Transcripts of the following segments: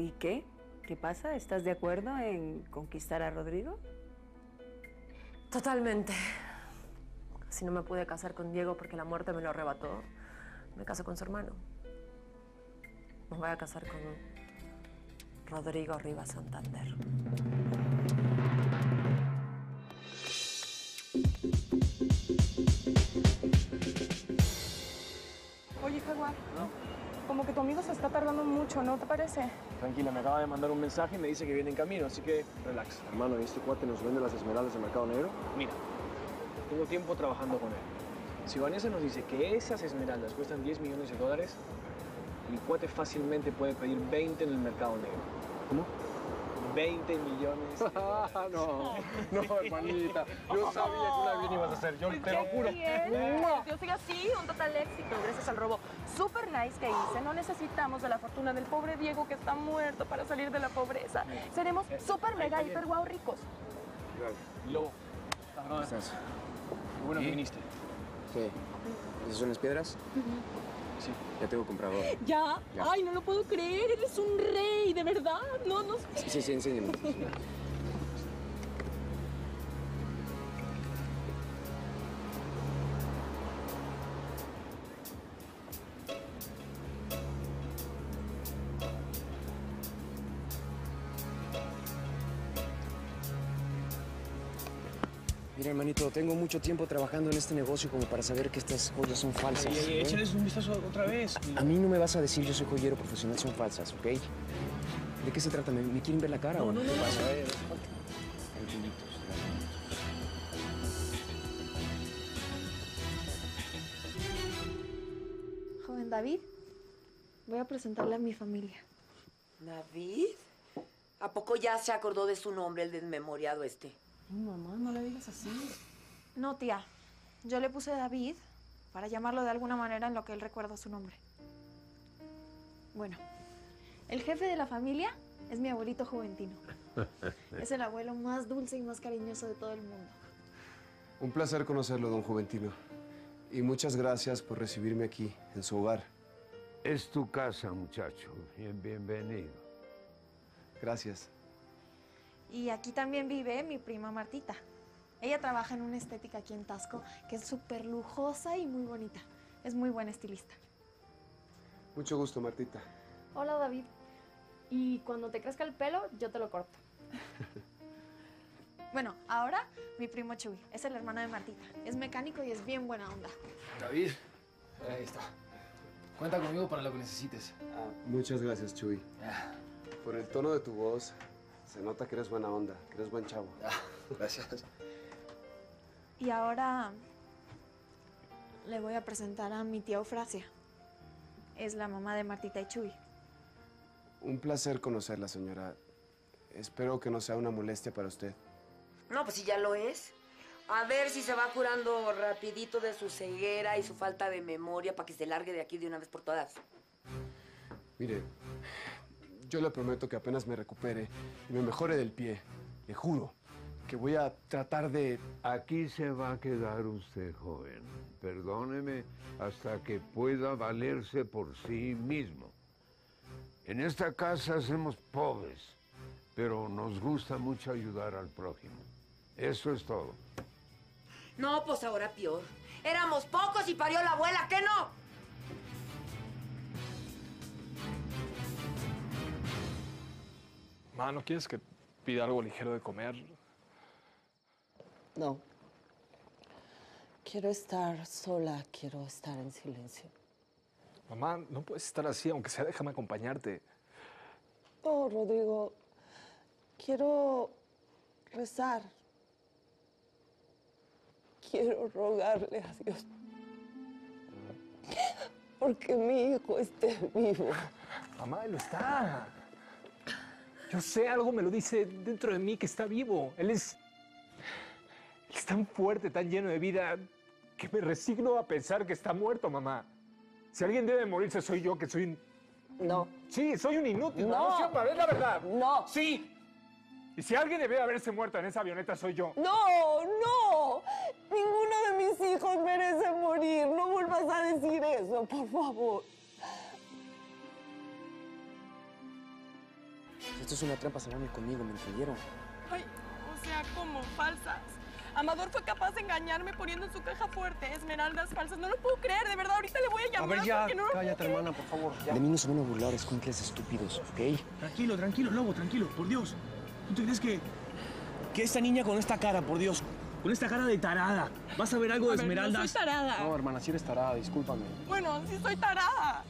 ¿Y qué? ¿Qué pasa? ¿Estás de acuerdo en conquistar a Rodrigo? Totalmente. Si no me pude casar con Diego porque la muerte me lo arrebató, me caso con su hermano. Me voy a casar con Rodrigo Rivas Santander. Como que tu amigo se está tardando mucho, ¿no te parece? Tranquila, me acaba de mandar un mensaje y me dice que viene en camino, así que relax. Hermano, ¿y este cuate nos vende las esmeraldas del mercado negro? Mira, tengo tiempo trabajando con él. Si Vanessa nos dice que esas esmeraldas cuestan 10 millones de dólares, el cuate fácilmente puede pedir 20 en el mercado negro. ¿Cómo? 20 millones. Ah, no, no, hermanita. Yo sabía que una bien ibas a hacer, yo te lo juro. Yo sigo así, un total éxito, gracias al robo super nice que hice. No necesitamos de la fortuna del pobre Diego que está muerto para salir de la pobreza. Seremos super mega hiper guau ricos. Lobo. ¿Cómo estás? Qué bueno que viniste. ¿Qué? ¿Esas son las piedras? Sí. Ya tengo comprador. ¿Ya? Ya. Ay, no lo puedo creer, eres un rey, de verdad. No, no. Sí, sí, sí, enséñame. Tengo mucho tiempo trabajando en este negocio como para saber que estas joyas son falsas. ¿eh? échales un vistazo otra vez. A mí no me vas a decir yo soy joyero profesional, son falsas, ¿ok? ¿De qué se trata? ¿Me, me quieren ver la cara o no? ¿Qué pasa? Tranquilitos. Joven David, voy a presentarle a mi familia. ¿David? ¿A poco ya se acordó de su nombre, el desmemoriado este? Mamá, no le digas así. No, tía. Yo le puse David para llamarlo de alguna manera en lo que él recuerda su nombre. Bueno, el jefe de la familia es mi abuelito Juventino. Es el abuelo más dulce y más cariñoso de todo el mundo. Un placer conocerlo, don Juventino. Y muchas gracias por recibirme aquí, en su hogar. Es tu casa, muchacho. Bien, bienvenido. Gracias. Y aquí también vive mi prima Martita. Ella trabaja en una estética aquí en Tasco que es súper lujosa y muy bonita. Es muy buena estilista. Mucho gusto, Martita. Hola David. Y cuando te crezca el pelo, yo te lo corto. Bueno, ahora mi primo Chuy. Es el hermano de Martita. Es mecánico y es bien buena onda. David, ahí está. Cuenta conmigo para lo que necesites. Muchas gracias, Chuy. Por el tono de tu voz, se nota que eres buena onda, que eres buen chavo. Gracias. Y ahora le voy a presentar a mi tía Eufrasia. Es la mamá de Martita y Chuy. Un placer conocerla, señora. Espero que no sea una molestia para usted. No, pues si ya lo es. A ver si se va curando rapidito de su ceguera y su falta de memoria para que se largue de aquí de una vez por todas. Mire, yo le prometo que apenas me recupere y me mejore del pie, le juro que voy a tratar de... Aquí se va a quedar usted, joven. Perdóneme hasta que pueda valerse por sí mismo. En esta casa somos pobres, pero nos gusta mucho ayudar al prójimo. Eso es todo. No, pues ahora peor. Éramos pocos y parió la abuela, ¿qué no? Ma, ¿no quieres que pida algo ligero de comer? No. Quiero estar sola, quiero estar en silencio. Mamá, no puedes estar así, aunque sea déjame acompañarte. No, Rodrigo. Quiero rezar. Quiero rogarle a Dios. Porque mi hijo esté vivo. Mamá, él lo está. Yo sé, algo me lo dice dentro de mí que está vivo. Él es. Es tan fuerte, tan lleno de vida, que me resigno a pensar que está muerto, mamá. Si alguien debe morirse, soy yo, que soy un. No. Sí, soy un inútil. No. No, siempre, es la verdad. No. Sí. Y si alguien debe haberse muerto en esa avioneta, soy yo. No, no. Ninguno de mis hijos merece morir. No vuelvas a decir eso, por favor. Esto es una trampa, se van a ir conmigo, ¿me entendieron? Ay, o sea, como falsas. Amador fue capaz de engañarme poniendo en su caja fuerte esmeraldas falsas. No lo puedo creer, de verdad. Ahorita le voy a A llamar ver, ya, no lo cállate, hermana, por favor. De mí no se van a burlar, es cumples estúpidos, ¿ok? Tranquilo, tranquilo, Lobo, tranquilo, por Dios. ¿Tú te crees que, que esta niña con esta cara, por Dios, con esta cara de tarada, vas a ver algo de A ver, no esmeraldas? soy tarada. No, hermana, si eres tarada, discúlpame. Bueno, sí soy tarada.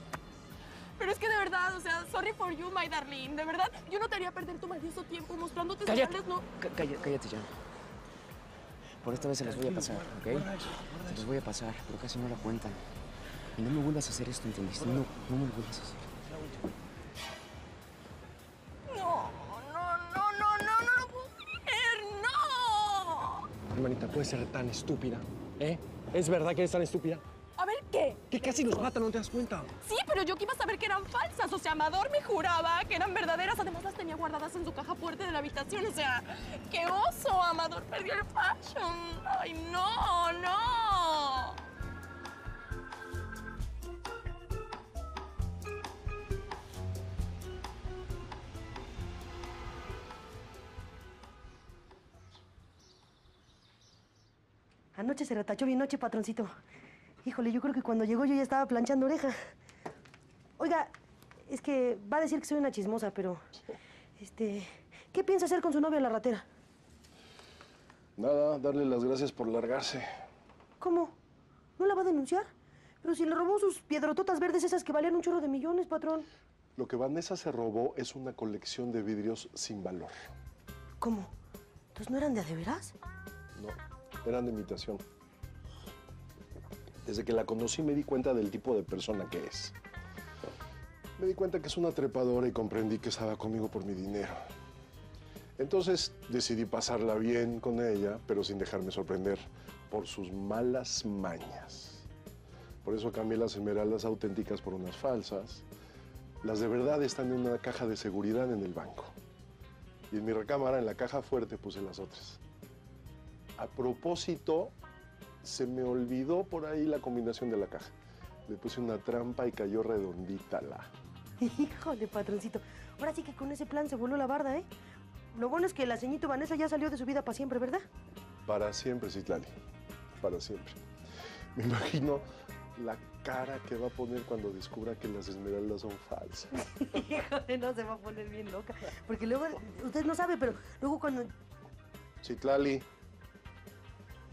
Pero es que de verdad, o sea, sorry for you, my darling. De verdad, yo no te haría perder tu valioso tiempo mostrándote Cállate. esmeraldas, no. Cá- cállate, cállate ya. Por esta vez se las voy a pasar, ¿ok? Se las voy a pasar, pero casi no la cuentan. Y no me vuelvas a hacer esto, ¿entendiste? No, no me lo vuelvas a hacer. No, no, no, no, no, no lo puedo creer, no. Hermanita, puedes ser tan estúpida, ¿eh? ¿Es verdad que eres tan estúpida? ¿Qué? Que casi nos matan, ¿no te das cuenta? Sí, pero yo que iba a saber que eran falsas. O sea, Amador me juraba que eran verdaderas. Además, las tenía guardadas en su caja fuerte de la habitación. O sea, ¡qué oso! Amador perdió el fashion. ¡Ay, no, no! Anoche se retachó bien noche, patroncito. Híjole, yo creo que cuando llegó yo ya estaba planchando oreja. Oiga, es que va a decir que soy una chismosa, pero... Este... ¿Qué piensa hacer con su novia la ratera? Nada, darle las gracias por largarse. ¿Cómo? ¿No la va a denunciar? Pero si le robó sus piedrototas verdes esas que valían un chorro de millones, patrón. Lo que Vanessa se robó es una colección de vidrios sin valor. ¿Cómo? ¿Entonces no eran de a de veras? No, eran de imitación. Desde que la conocí me di cuenta del tipo de persona que es. Me di cuenta que es una trepadora y comprendí que estaba conmigo por mi dinero. Entonces decidí pasarla bien con ella, pero sin dejarme sorprender por sus malas mañas. Por eso cambié las esmeraldas auténticas por unas falsas. Las de verdad están en una caja de seguridad en el banco. Y en mi recámara, en la caja fuerte, puse las otras. A propósito, se me olvidó por ahí la combinación de la caja. Le puse una trampa y cayó redondita la. Híjole, patroncito. Ahora sí que con ese plan se voló la barda, ¿eh? Lo bueno es que la ceñito Vanessa ya salió de su vida para siempre, ¿verdad? Para siempre, Citlali. Para siempre. Me imagino la cara que va a poner cuando descubra que las esmeraldas son falsas. Híjole, no se va a poner bien loca. Porque luego, usted no sabe, pero luego cuando... Citlali.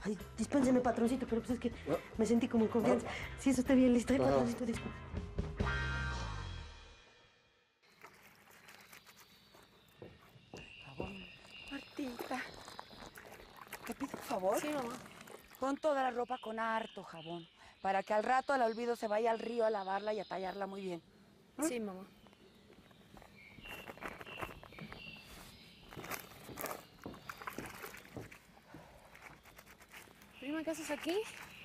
Ay, dispénseme, patroncito, pero pues es que me sentí como en confianza. Si eso está bien listo, ¿eh, Ah. patroncito? Disculpe. Martita, ¿te pido un favor? Sí, mamá. Pon toda la ropa con harto jabón, para que al rato al olvido se vaya al río a lavarla y a tallarla muy bien. Sí, mamá. Prima, ¿qué haces aquí?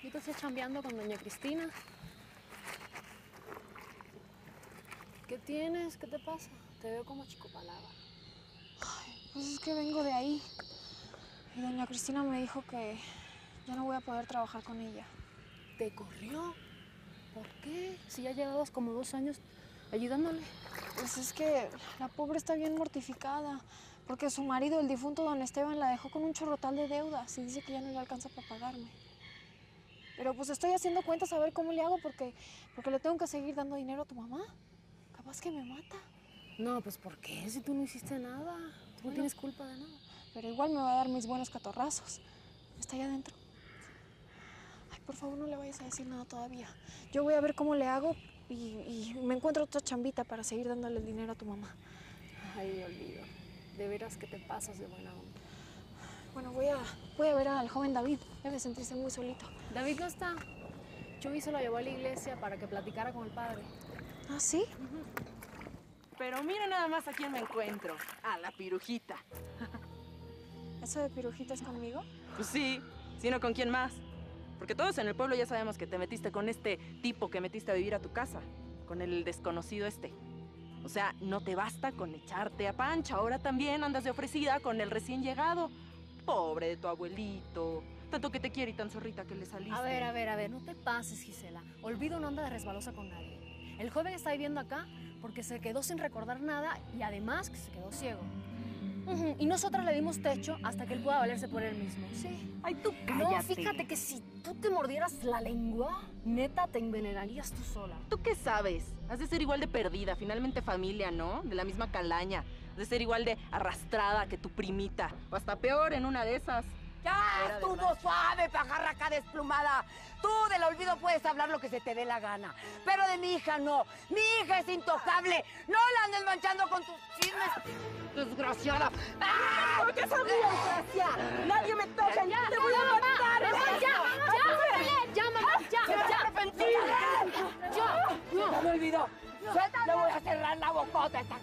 Yo te estoy chambeando con doña Cristina. ¿Qué tienes? ¿Qué te pasa? Te veo como chico palabra. Pues es que vengo de ahí. Y doña Cristina me dijo que ya no voy a poder trabajar con ella. ¿Te corrió? ¿Por qué? Si ya llevabas como dos años ayudándole. Pues es que la pobre está bien mortificada. Porque su marido, el difunto don Esteban, la dejó con un chorrotal de deudas y dice que ya no le alcanza para pagarme. Pero pues estoy haciendo cuentas a ver cómo le hago porque, porque le tengo que seguir dando dinero a tu mamá. Capaz que me mata. No, pues ¿por qué? Si tú no hiciste nada. Tú no tienes culpa de nada. Pero igual me va a dar mis buenos catorrazos. ¿Está ahí adentro? Ay, por favor, no le vayas a decir nada todavía. Yo voy a ver cómo le hago y, y me encuentro otra chambita para seguir dándole el dinero a tu mamá. Ay, olvido. De veras que te pasas de buena onda. Bueno, voy a, voy a ver al joven David. Debe sentirse muy solito. David no está. Chuy se lo llevó a la iglesia para que platicara con el padre. ¿Ah, sí? Pero mira nada más a quién me encuentro. A la pirujita. ¿Eso de pirujitas conmigo? Pues sí, sino con quién más. Porque todos en el pueblo ya sabemos que te metiste con este tipo que metiste a vivir a tu casa. Con el desconocido este. O sea, no te basta con echarte a pancha. Ahora también andas de ofrecida con el recién llegado. Pobre de tu abuelito. Tanto que te quiere y tan zorrita que le saliste. A ver, a ver, a ver, no te pases, Gisela. Olvido no anda de resbalosa con nadie. El joven está viviendo acá porque se quedó sin recordar nada y además que se quedó ciego. Y nosotras le dimos techo hasta que él pueda valerse por él mismo. Sí. Ay, tú No, cállate. fíjate que si tú te mordieras la lengua, neta te envenenarías tú sola. ¿Tú qué sabes? Has de ser igual de perdida, finalmente familia, ¿no? De la misma calaña. Has de ser igual de arrastrada que tu primita. O hasta peor en una de esas. Ya, estuvo suave, pajarraca desplumada. Tú del olvido puedes hablar lo que se te dé la gana. Pero de mi hija no. Mi hija es intocable. No la andes manchando con tus chismes. Desgraciada. ¡Ah! ¿Por qué sabías, Gracia? Nadie me toca. Ya, Te voy a ya, matar. ya, ya, ya, ya, ¡Se va a ya. arrepentir! Ya, ¡Se me olvidó! ¡Suéltale! Le voy a cerrar la bocota. esta-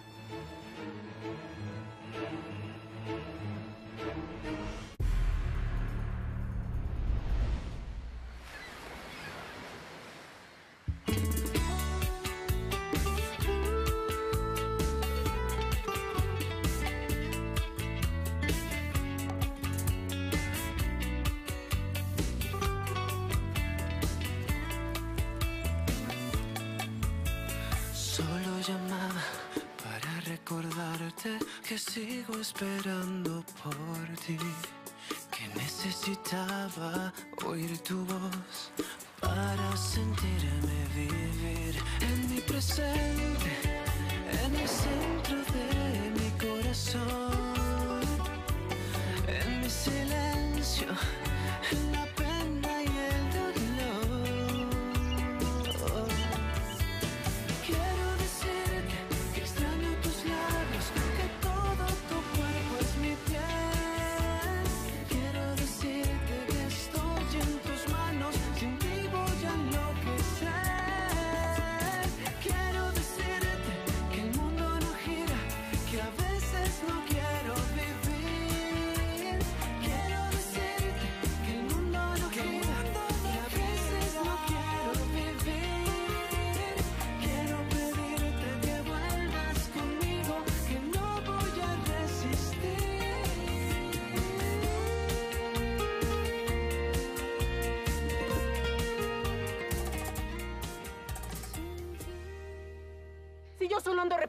que sigo esperando por ti, que necesitaba oír tu voz para sentirme vivir en mi presente, en el centro de mi corazón,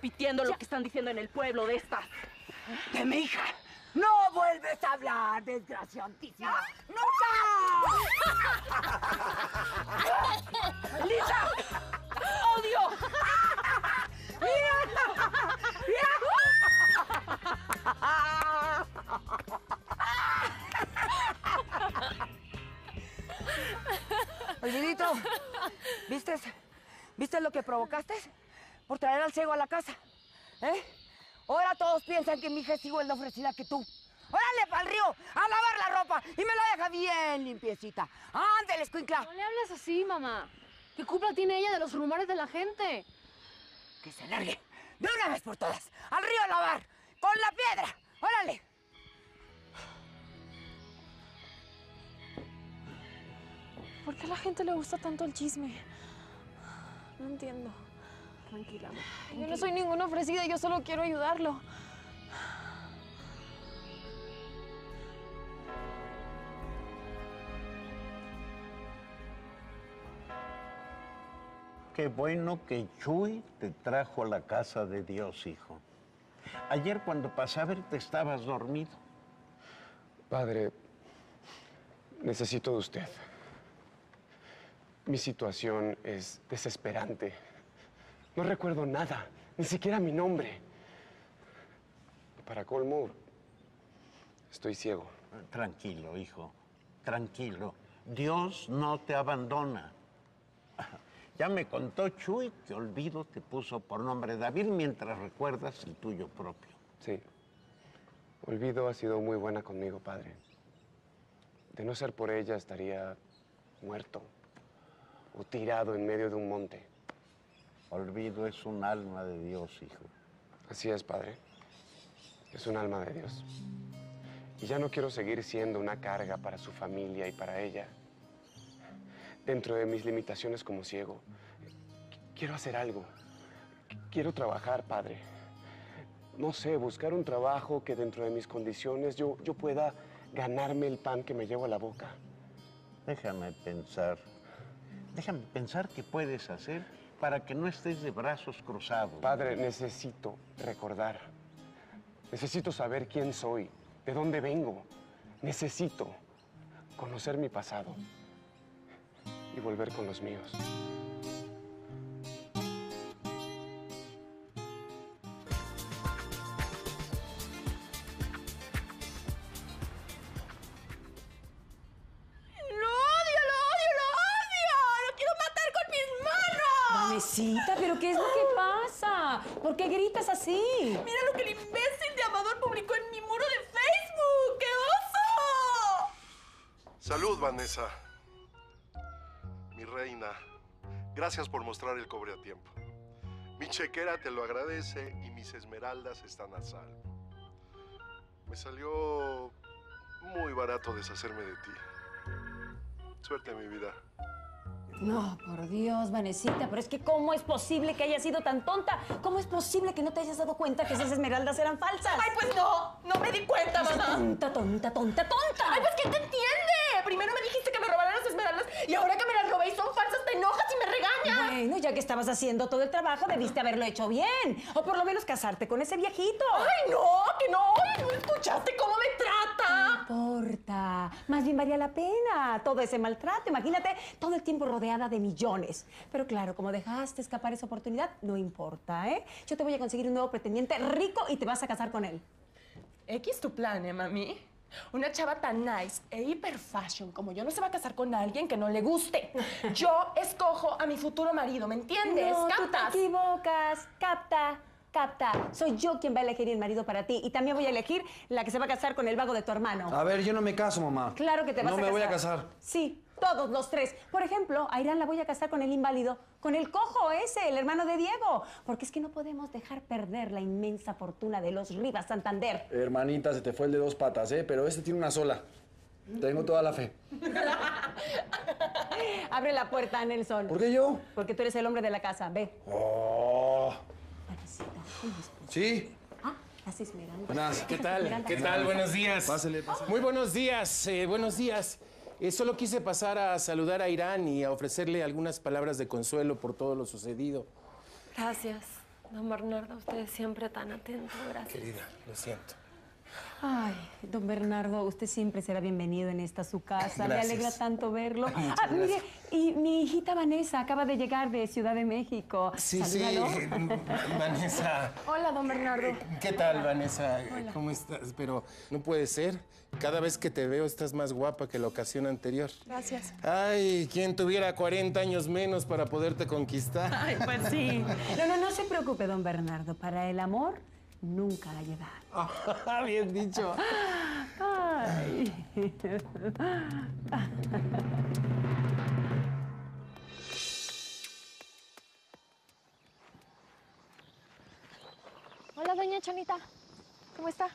repitiendo lo que están diciendo en el pueblo de estas. ¡De mi hija! ¡No vuelves a hablar, desgraciadísima! ¡Nunca! ¡Lisa! ¡Odio! Olvidito, ¿viste? ¿Viste lo que provocaste? Por traer al ciego a la casa. ¿Eh? Ahora todos piensan que mi hija es igual de ofrecida que tú. ¡Órale, pa'l río! ¡A lavar la ropa! Y me la deja bien limpiecita. ¡Ándale, escuincla! No le hables así, mamá. ¿Qué culpa tiene ella de los rumores de la gente? Que se largue. De una vez por todas. ¡Al río a lavar! ¡Con la piedra! ¡Órale! ¿Por qué a la gente le gusta tanto el chisme? No entiendo. Tranquila. Yo no soy ninguna ofrecida, yo solo quiero ayudarlo. Qué bueno que Chuy te trajo a la casa de Dios, hijo. Ayer cuando pasé a verte estabas dormido. Padre, necesito de usted. Mi situación es desesperante. No recuerdo nada, ni siquiera mi nombre. Para colmo, estoy ciego. Tranquilo, hijo, tranquilo. Dios no te abandona. Ya me contó Chuy que Olvido te puso por nombre David mientras recuerdas el tuyo propio. Sí. Olvido ha sido muy buena conmigo, padre. De no ser por ella estaría muerto o tirado en medio de un monte. Olvido es un alma de Dios, hijo. Así es, padre. Es un alma de Dios. Y ya no quiero seguir siendo una carga para su familia y para ella. Dentro de mis limitaciones como ciego, quiero hacer algo. Quiero trabajar, padre. No sé, buscar un trabajo que dentro de mis condiciones yo, yo pueda ganarme el pan que me llevo a la boca. Déjame pensar. Déjame pensar qué puedes hacer para que no estés de brazos cruzados. Padre, necesito recordar. Necesito saber quién soy, de dónde vengo. Necesito conocer mi pasado y volver con los míos. ¿Pero qué es lo que pasa? ¿Por qué gritas así? Mira lo que el imbécil de Amador publicó en mi muro de Facebook. ¡Qué oso! Salud, Vanessa. Mi reina, gracias por mostrar el cobre a tiempo. Mi chequera te lo agradece y mis esmeraldas están a salvo. Me salió muy barato deshacerme de ti. Suerte, mi vida. No, por Dios, Vanesita, pero es que ¿cómo es posible que haya sido tan tonta? ¿Cómo es posible que no te hayas dado cuenta que esas esmeraldas eran falsas? Ay, pues no, no me di cuenta, mamá. Tonta, tonta, tonta, tonta. Ay, pues ¿quién te entiende? Primero me dijiste que me robaran las esmeraldas y ahora que me las robé y son falsas te enojas y me regañas. Bueno, ya que estabas haciendo todo el trabajo, debiste haberlo hecho bien. O por lo menos casarte con ese viejito. Ay, no, que no. Ay, ¿No escuchaste cómo me importa. Más bien valía la pena todo ese maltrato. Imagínate todo el tiempo rodeada de millones. Pero claro, como dejaste escapar esa oportunidad, no importa, ¿eh? Yo te voy a conseguir un nuevo pretendiente rico y te vas a casar con él. X tu plan, ¿eh, mami? Una chava tan nice e hiper fashion como yo no se va a casar con alguien que no le guste. Yo escojo a mi futuro marido, ¿me entiendes? No, tú te equivocas. Capta. Capta, soy yo quien va a elegir el marido para ti y también voy a elegir la que se va a casar con el vago de tu hermano. A ver, yo no me caso, mamá. Claro que te vas no a casar. me voy a casar. Sí, todos los tres. Por ejemplo, a Irán la voy a casar con el inválido, con el cojo ese, el hermano de Diego. Porque es que no podemos dejar perder la inmensa fortuna de los Rivas Santander. Hermanita, se te fue el de dos patas, ¿eh? Pero este tiene una sola. Tengo toda la fe. Abre la puerta, Nelson. ¿Por qué yo? Porque tú eres el hombre de la casa. Ve. Oh. Vanesita, ¿cómo es? Sí. Ah, las esmeraldas. Buenas. ¿Qué tal? ¿Qué tal? Buenos días. Pásale, pásale. Muy buenos días, eh, buenos días. Eh, solo quise pasar a saludar a Irán y a ofrecerle algunas palabras de consuelo por todo lo sucedido. Gracias, don Bernardo. Usted es siempre tan atento. Gracias. Querida, lo siento. Ay, don Bernardo, usted siempre será bienvenido en esta su casa. Me alegra tanto verlo. Muchas ah, mire, y mi hijita Vanessa acaba de llegar de Ciudad de México. Sí, Salúdalo. sí. Vanessa. Hola, don Bernardo. ¿Qué tal, Vanessa? Hola. ¿Cómo estás? Pero no puede ser. Cada vez que te veo estás más guapa que la ocasión anterior. Gracias. Ay, ¿quién tuviera 40 años menos para poderte conquistar? Ay, pues sí. No, no, no se preocupe, don Bernardo. Para el amor, nunca hay edad. Bien dicho. Ay. Hola, doña Chonita. ¿Cómo está?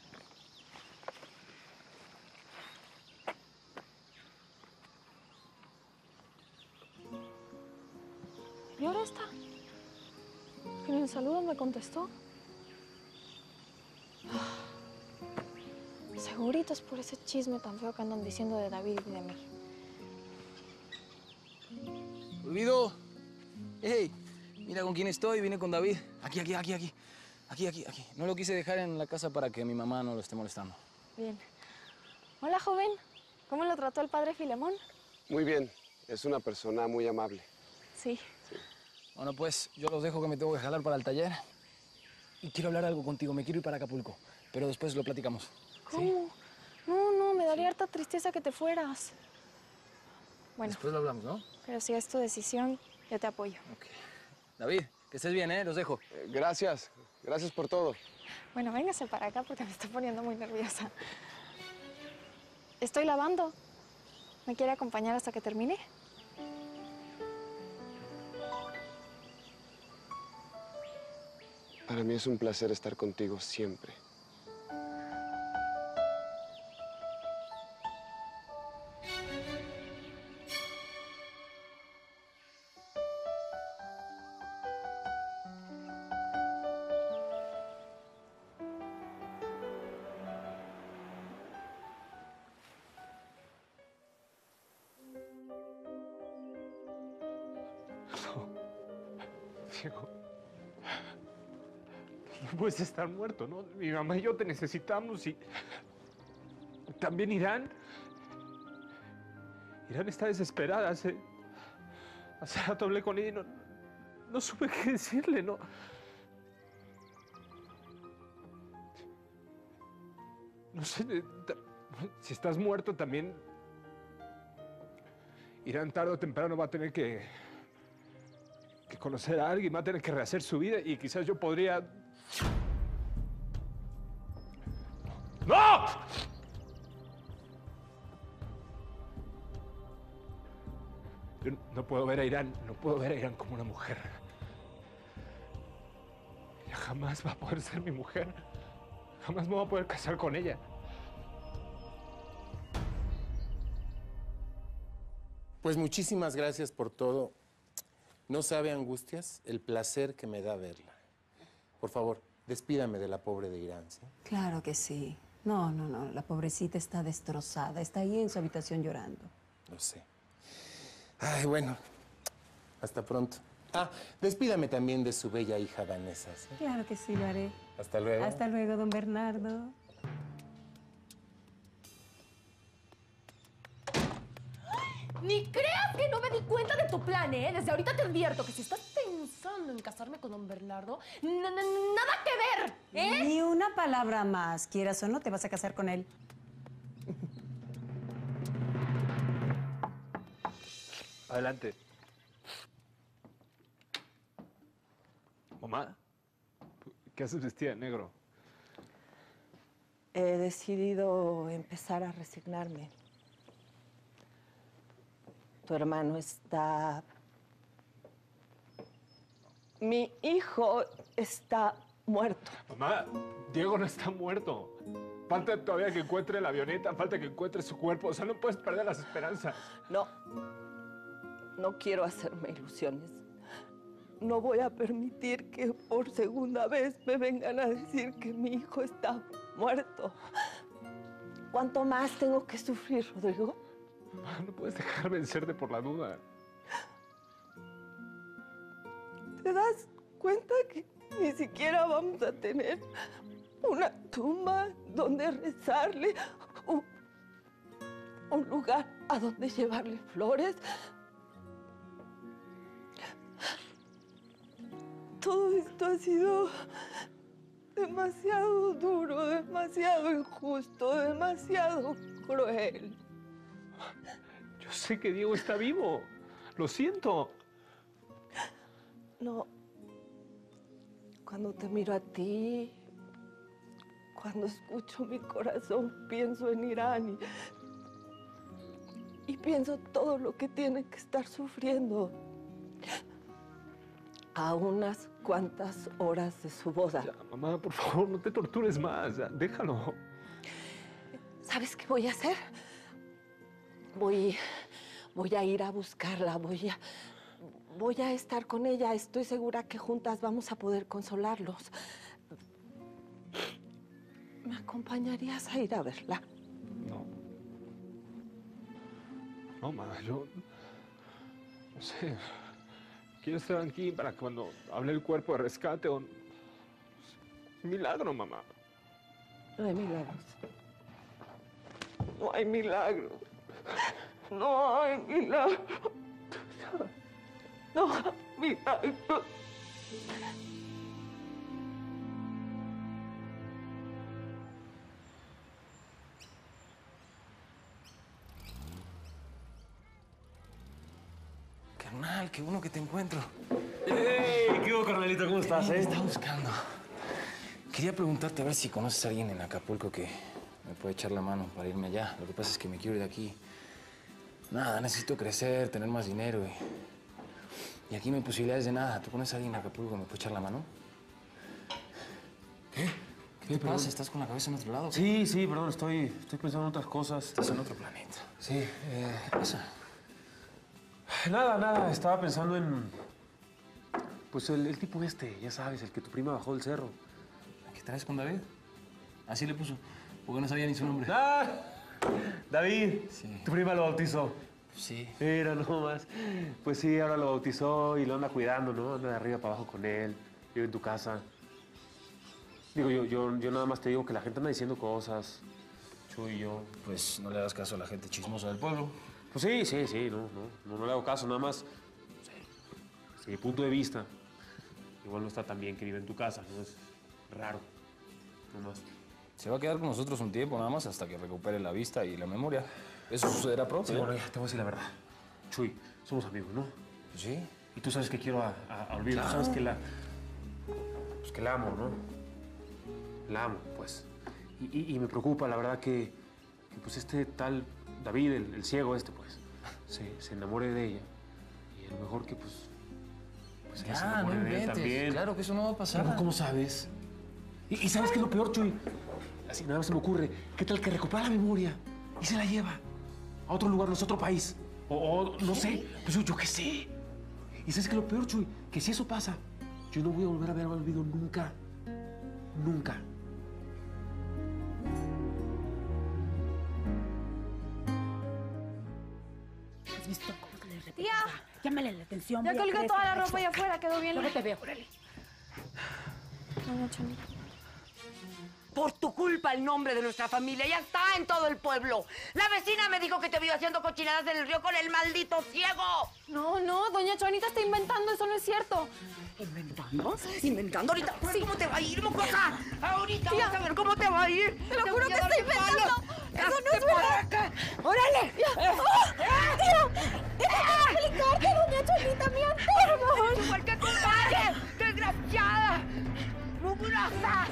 ¿Y ahora está? Que ni el saludo me contestó. Segurito es por ese chisme tan feo que andan diciendo de David y de mí. Olvido. ¡Ey! Mira con quién estoy. Vine con David. Aquí, aquí, aquí, aquí. Aquí, aquí, aquí. No lo quise dejar en la casa para que mi mamá no lo esté molestando. Bien. Hola, joven. ¿Cómo lo trató el padre Filemón? Muy bien, es una persona muy amable. Sí. Bueno, pues yo los dejo que me tengo que jalar para el taller. Y quiero hablar algo contigo. Me quiero ir para Acapulco. Pero después lo platicamos. ¿Cómo? No, no, me daría harta tristeza que te fueras. Bueno, Después lo hablamos, ¿no? pero si es tu decisión, yo te apoyo. David, que estés bien, ¿eh? Los dejo. gracias. Gracias por todo. Bueno, véngase para acá porque me está poniendo muy nerviosa. Estoy lavando. ¿Me quiere acompañar hasta que termine? Para mí es un placer estar contigo siempre. Estar muerto, ¿no? Mi mamá y yo te necesitamos y. También Irán. Irán está desesperada. Hace. Hace rato hablé con ella y no. No supe qué decirle, ¿no? No sé. eh, Si estás muerto también. Irán tarde o temprano va a tener que. que conocer a alguien, va a tener que rehacer su vida y quizás yo podría. Yo no puedo ver a Irán, no puedo ver a Irán como una mujer. Ella jamás va a poder ser mi mujer. Jamás me voy a poder casar con ella. Pues muchísimas gracias por todo. No sabe, Angustias, el placer que me da verla. Por favor, despídame de la pobre de Irán, ¿sí? Claro que sí. No, no, no. La pobrecita está destrozada. Está ahí en su habitación llorando. Lo sé. Ay, bueno. Hasta pronto. Ah, despídame también de su bella hija Vanessa, ¿sí? Claro que sí, lo haré. Hasta luego. Hasta luego, don Bernardo. Ni creas que no me di cuenta de tu plan, ¿eh? Desde ahorita te advierto que si estás pensando en casarme con don Bernardo, n- n- nada que ver, ¿eh? Ni una palabra más. Quieras o no, te vas a casar con él. Adelante. Mamá, ¿qué haces vestida de negro? He decidido empezar a resignarme. Tu hermano está... Mi hijo está muerto. Mamá, Diego no está muerto. Falta todavía que encuentre la avioneta, falta que encuentre su cuerpo. O sea, no puedes perder las esperanzas. No, no quiero hacerme ilusiones. No voy a permitir que por segunda vez me vengan a decir que mi hijo está muerto. ¿Cuánto más tengo que sufrir, Rodrigo? Mamá, no puedes dejar vencerte por la duda. ¿Te das cuenta que ni siquiera vamos a tener una tumba donde rezarle? Un, un lugar a donde llevarle flores. Todo esto ha sido demasiado duro, demasiado injusto, demasiado cruel. Yo sé que Diego está vivo. Lo siento. No. Cuando te miro a ti, cuando escucho mi corazón, pienso en Irán y, y pienso todo lo que tiene que estar sufriendo. A unas cuantas horas de su boda. Mamá, por favor, no te tortures más. ya, déjalo. ¿Sabes qué voy a hacer? Voy, voy a ir a buscarla, voy a, voy a estar con ella. Estoy segura que juntas vamos a poder consolarlos. ¿Me acompañarías a ir a verla? No. No, mamá, yo. No sé. Quiero estar aquí para cuando hable el cuerpo de rescate o. Milagro, mamá. No hay milagros. No hay milagro. No hay milagro. No hay milagro. Carnal, qué bueno que te encuentro. ¡Ey! ¿Qué hubo, carnalito? ¿Cómo estás, eh? Te estaba buscando. Quería preguntarte a ver si conoces a alguien en Acapulco que me puede echar la mano para irme allá. Lo que pasa es que me quiero ir de aquí. Nada, necesito crecer, tener más dinero y... Y aquí no hay posibilidades de nada. ¿Tú conoces a alguien en Acapulco que me puede echar la mano? ¿Qué? ¿Qué te pasa? ¿Estás con la cabeza en otro lado? Sí, sí, perdón, estoy, estoy pensando en otras cosas. Estás en otro planeta. Sí. Eh, ¿Qué pasa? Nada, nada, estaba pensando en... Pues el, el tipo este, ya sabes, el que tu prima bajó del cerro. ¿Qué traes con David? Así le puso, porque no sabía ni su nombre. ¡Ah! David, tu prima lo bautizó. Sí. Era nomás. Pues sí, ahora lo bautizó y lo anda cuidando, ¿no? Anda de arriba para abajo con él. Vive en tu casa. Digo, yo, yo, yo nada más te digo que la gente anda diciendo cosas. Chuy y yo. Pues no le das caso a la gente chismosa del pueblo. Pues sí, sí, sí, no, no, no, no le hago caso, nada más. Desde mi punto de vista, igual no está tan bien que vive en tu casa, ¿no? Es raro. No más. Se va a quedar con nosotros un tiempo nada más hasta que recupere la vista y la memoria. Eso sucederá pronto. Sí, ¿eh? bueno, ya te voy a decir la verdad. Chuy, somos amigos, ¿no? Sí. Y tú sabes que quiero a, a, a Olvido. Tú sabes que la. Pues que la amo, ¿no? La amo, pues. Y, y- y me preocupa, la verdad, que, que, pues este tal David, el, el ciego este, pues, se, se enamore de ella. Y a lo mejor que, pues. Pues ella se Ya, no de él también. Claro que eso no va a pasar. Pero, ¿Cómo sabes? Y, y ¿sabes qué es lo peor, Chuy? Así nada más se me ocurre. ¿Qué tal que recupera la memoria y se la lleva a otro lugar, no sé, a otro país? O, o no sé, pues yo, yo qué sé. ¿Y sabes qué es lo peor, Chuy? Que si eso pasa, yo no voy a volver a ver a Olvido nunca. Nunca. ¿Has visto cómo le repito? Tía. Llámale la atención. Ya creer toda que la ropa allá afuera, quedó bien. Luego te veo, órale. Doña Chonita. Por tu culpa el nombre de nuestra familia ya está en todo el pueblo. La vecina me dijo que te vio haciendo cochinadas en el río con el maldito ciego. No, no, doña Chonita está inventando, eso no es cierto. ¿Inventando? ¿Inventando? Ahorita, ¿cómo te va a ir, mocosa? Ahorita Tía. a ver cómo te va a ir. Te lo Te juro que estoy de palo. inventando. Eso no es verdad. acá. ¡Órale! ¡Ah! ¡Tía! ¡Déjame explicarte, doña Chonita, mi enfermo! ¡Igual que tu madre! ¡Desgraciada! ¡Mugrosa!